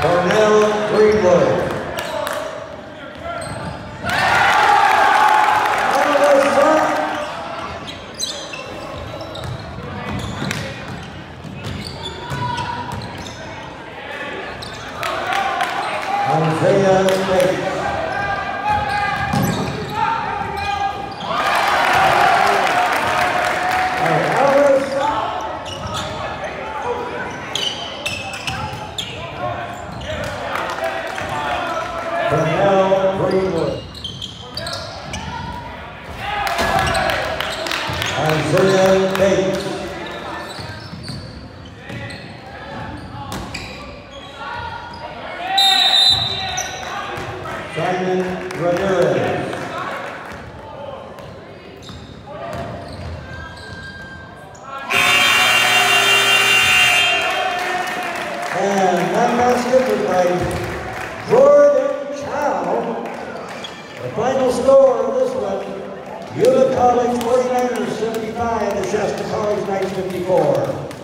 Cornell Greenwood. Isaiah Bates. Isaiah Bates. That by Jordan Chow. The final score of this one, Yuba College 49ers 75, the Shasta College Knights 54.